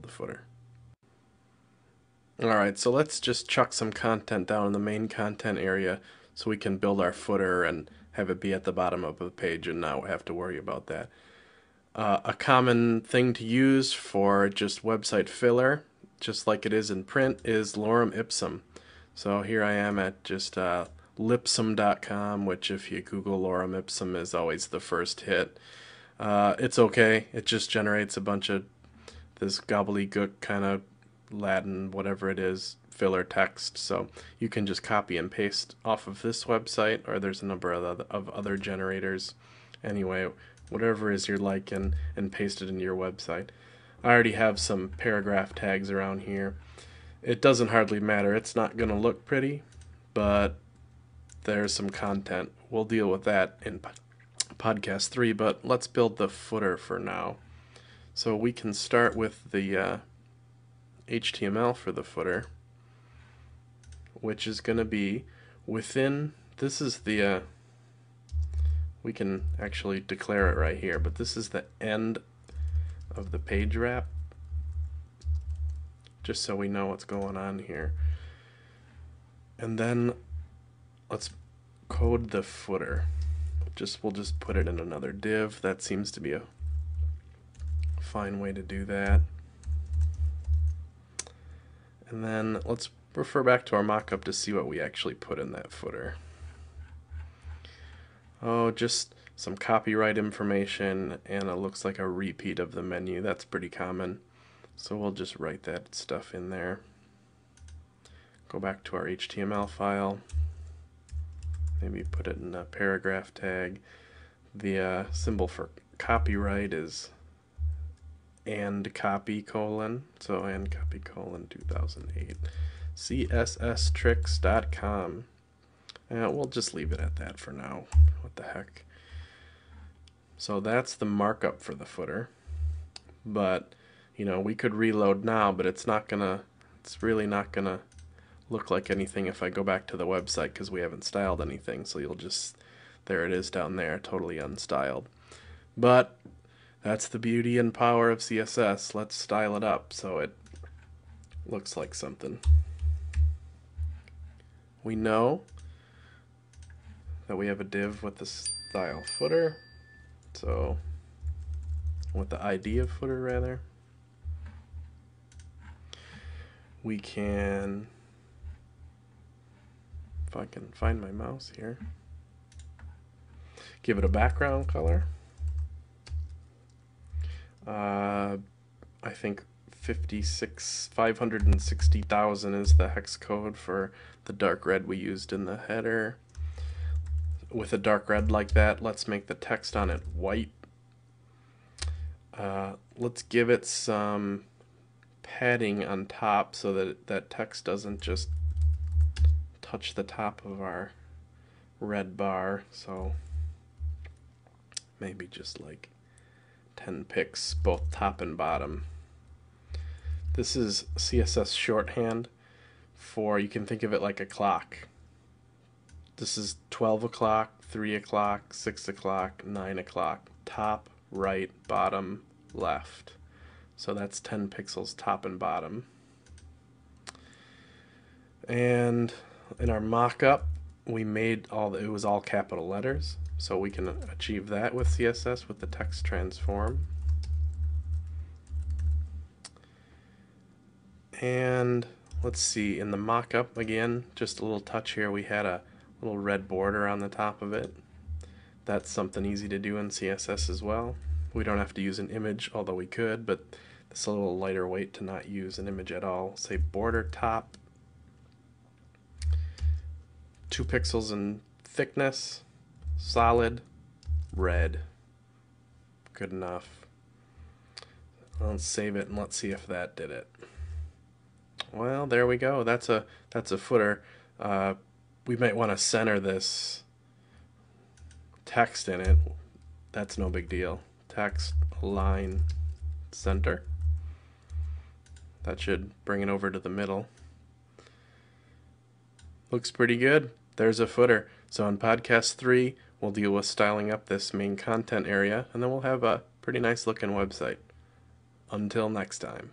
the footer. Alright, so let's just chuck some content down in the main content area so we can build our footer and have it be at the bottom of the page and not have to worry about that. Uh, a common thing to use for just website filler, just like it is in print, is lorem ipsum. So here I am at just uh, lipsum.com, which if you Google lorem ipsum is always the first hit. Uh, it's okay. It just generates a bunch of this gobbledygook kind of Latin, whatever it is, filler text. So you can just copy and paste off of this website, or there's a number of other, of other generators. Anyway, whatever is your like, and, and paste it into your website. I already have some paragraph tags around here. It doesn't hardly matter. It's not going to look pretty, but there's some content. We'll deal with that in podcast 3, but let's build the footer for now. So we can start with the uh, HTML for the footer, which is going to be within, this is the, uh, we can actually declare it right here, but this is the end of the page wrap, just so we know what's going on here. And then let's code the footer. Just We'll just put it in another div. That seems to be a fine way to do that. And then let's refer back to our mockup to see what we actually put in that footer. Oh, just some copyright information and it looks like a repeat of the menu. That's pretty common. So we'll just write that stuff in there. Go back to our HTML file. Maybe put it in a paragraph tag. The uh, symbol for copyright is and copy colon so and copy colon 2008 csstricks.com and uh, we'll just leave it at that for now. What the heck. So that's the markup for the footer. But you know we could reload now but it's not gonna it's really not gonna look like anything if I go back to the website because we haven't styled anything. So you'll just there it is down there totally unstyled. But that's the beauty and power of CSS. Let's style it up so it looks like something. We know that we have a div with the style footer. So with the ID of footer rather. We can, if I can find my mouse here, give it a background color uh, I think 56 560,000 is the hex code for the dark red we used in the header. With a dark red like that, let's make the text on it white. Uh, let's give it some padding on top so that that text doesn't just touch the top of our red bar. So maybe just like 10 pix, both top and bottom. This is CSS shorthand for, you can think of it like a clock. This is 12 o'clock, 3 o'clock, 6 o'clock, 9 o'clock, top, right, bottom, left. So that's 10 pixels top and bottom. And in our mock-up, we made all, the, it was all capital letters. So we can achieve that with CSS with the text transform. And let's see, in the mockup again, just a little touch here, we had a little red border on the top of it. That's something easy to do in CSS as well. We don't have to use an image, although we could, but it's a little lighter weight to not use an image at all. Say border top, two pixels in thickness, solid red. Good enough. Let's save it and let's see if that did it. Well, there we go. That's a that's a footer. Uh, we might want to center this text in it. That's no big deal. Text align center. That should bring it over to the middle. Looks pretty good. There's a footer. So in podcast three, we'll deal with styling up this main content area, and then we'll have a pretty nice looking website. Until next time.